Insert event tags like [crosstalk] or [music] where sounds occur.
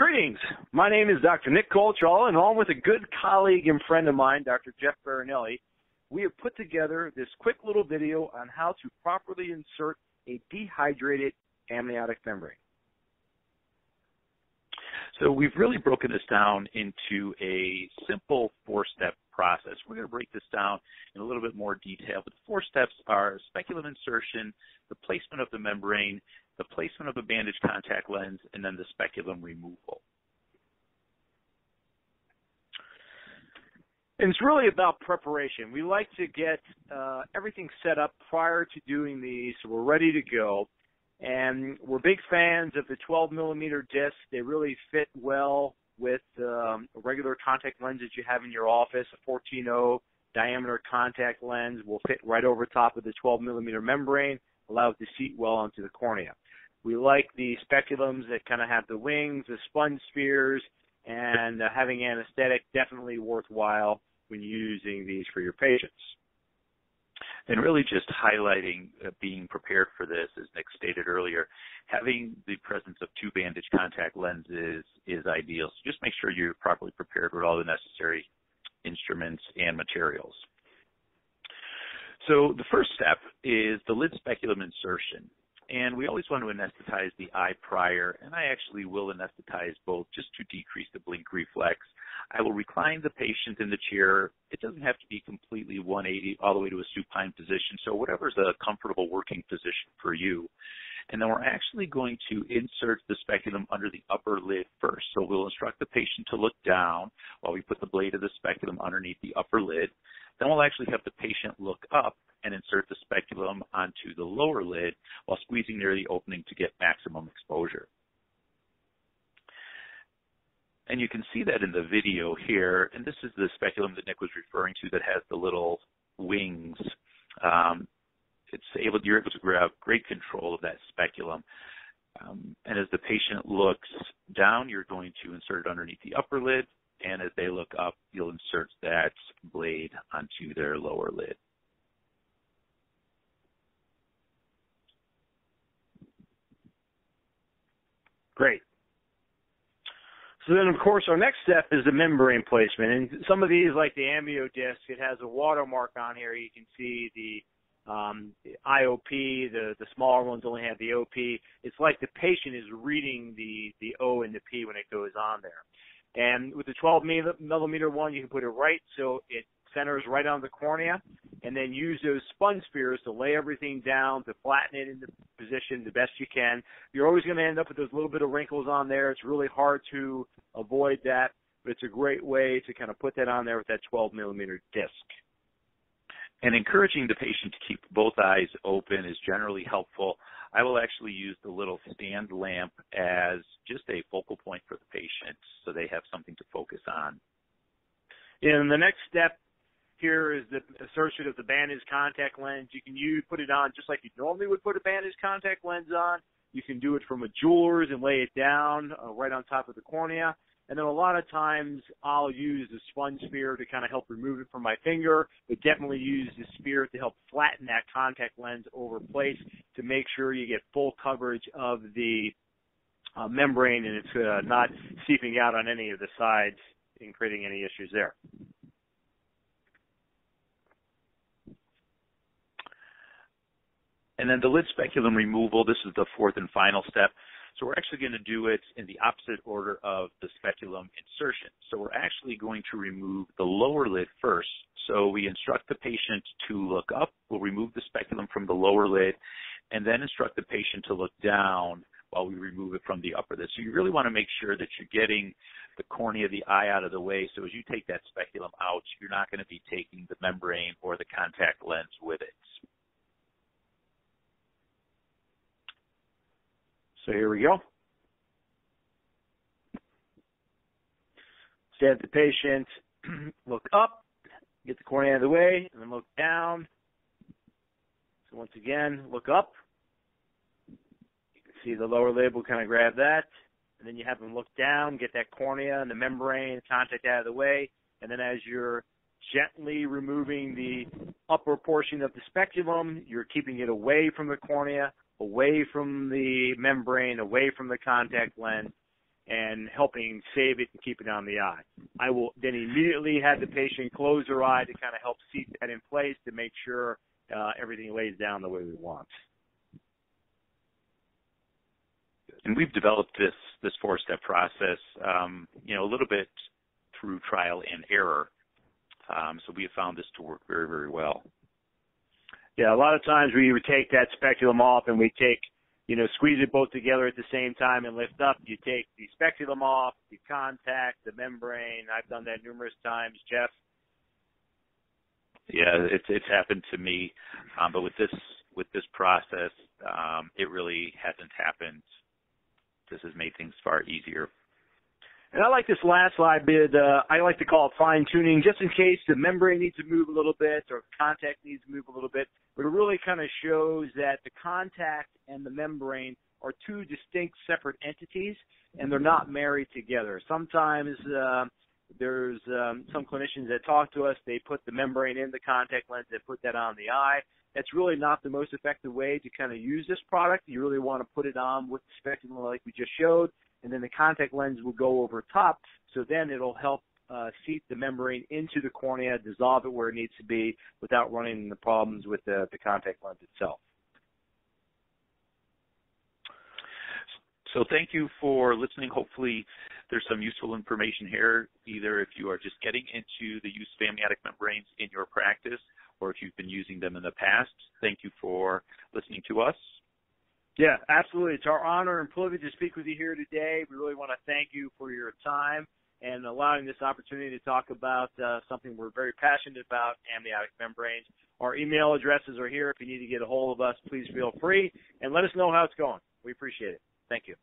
Greetings. My name is Dr. Nick Colatrella, and along with a good colleague and friend of mine, Dr. Jeff Varanelli, we have put together this quick little video on how to properly insert a dehydrated amniotic membrane. So we've really broken this down into a simple four-step process. We're going to break this down in a little bit more detail, but the four steps are speculum insertion, the placement of the membrane, the placement of a bandage contact lens, and then the speculum removal. And it's really about preparation. We like to get uh, everything set up prior to doing these so we're ready to go. And we're big fans of the 12 millimeter discs. They really fit well with um, regular contact lens that you have in your office. A 14.0 diameter contact lens will fit right over top of the 12 millimeter membrane, allow it to seat well onto the cornea. We like the speculums that kind of have the wings, the sponge spheres, and uh, having anesthetic definitely worthwhile when using these for your patients. And really just highlighting uh, being prepared for this, as Nick stated earlier, having the presence of two bandage contact lenses is ideal. So just make sure you're properly prepared with all the necessary instruments and materials. So the first step is the lid speculum insertion. And we always want to anesthetize the eye prior, and I actually will anesthetize both just to decrease the blink reflex. I will recline the patient in the chair. It doesn't have to be completely 180 all the way to a supine position, so whatever's a comfortable working position for you. And then we're actually going to insert the speculum under the upper lid first. So we'll instruct the patient to look down while we put the blade of the speculum underneath the upper lid. Then we'll actually have the patient look up and insert the speculum onto the lower lid while squeezing near the opening to get maximum exposure. And you can see that in the video here. And this is the speculum that Nick was referring to that has the little wings. Um, it's able, you're able to grab great control of that speculum. Um, and as the patient looks down, you're going to insert it underneath the upper lid. And as they look up, you'll insert that blade onto their lower lid. Great. So then, of course, our next step is the membrane placement. And some of these, like the AmbioDisk, it has a watermark on here. You can see the um, IOP. The the smaller ones only have the OP. It's like the patient is reading the the O and the P when it goes on there. And with the 12 millimeter one, you can put it right so it centers right on the cornea, and then use those sponge spheres to lay everything down, to flatten it into position the best you can. You're always going to end up with those little bit of wrinkles on there. It's really hard to avoid that, but it's a great way to kind of put that on there with that 12 millimeter disc. And encouraging the patient to keep both eyes open is generally helpful. I will actually use the little stand lamp as just a focal point for the patient so they have something to focus on. In the next step here is the insertion of the bandage contact lens. You can use put it on just like you normally would put a bandage contact lens on. You can do it from a jeweler's and lay it down uh, right on top of the cornea. And then a lot of times I'll use the sponge sphere to kind of help remove it from my finger, but definitely use the sphere to help flatten that contact lens over place to make sure you get full coverage of the uh, membrane and it's uh, not seeping out on any of the sides and creating any issues there. And then the lid speculum removal, this is the fourth and final step. So we're actually going to do it in the opposite order of the speculum insertion. So we're actually going to remove the lower lid first. So we instruct the patient to look up. We'll remove the speculum from the lower lid and then instruct the patient to look down while we remove it from the upper lid. So you really want to make sure that you're getting the cornea of the eye out of the way. So as you take that speculum out, you're not going to be taking the membrane or the contact lens with it. So here we go. Stand the patient, [clears throat] look up, get the cornea out of the way, and then look down. So once again, look up. You can see the lower lid will kind of grab that. And then you have them look down, get that cornea and the membrane contact out of the way. And then as you're gently removing the upper portion of the speculum, you're keeping it away from the cornea away from the membrane, away from the contact lens, and helping save it and keep it on the eye. I will then immediately have the patient close their eye to kind of help seat that in place to make sure uh, everything lays down the way we want. And we've developed this this four step process, um, you know, a little bit through trial and error. Um, so we have found this to work very very well. Yeah, a lot of times we would take that speculum off and we take you know, squeeze it both together at the same time and lift up. You take the speculum off, you contact the membrane. I've done that numerous times. Jeff? Yeah, it's it's happened to me, um, but with this with this process, um, it really hasn't happened. This has made things far easier. And I like this last slide bit. Uh, I like to call it fine tuning, just in case the membrane needs to move a little bit or contact needs to move a little bit. But it really kind of shows that the contact and the membrane are two distinct separate entities, and they're not married together. Sometimes uh, there's um, some clinicians that talk to us. They put the membrane in the contact lens and put that on the eye. That's really not the most effective way to kind of use this product. You really want to put it on with the speculum like we just showed and then the contact lens will go over top. So then it'll help uh, seat the membrane into the cornea, dissolve it where it needs to be without running into problems with the, the contact lens itself. So thank you for listening. Hopefully there's some useful information here, either if you are just getting into the use of amniotic membranes in your practice or if you've been using them in the past. Thank you for listening to us. Yeah, absolutely. It's our honor and privilege to speak with you here today. We really want to thank you for your time and allowing this opportunity to talk about uh, something we're very passionate about, amniotic membranes. Our email addresses are here. If you need to get a hold of us, please feel free and let us know how it's going. We appreciate it. Thank you.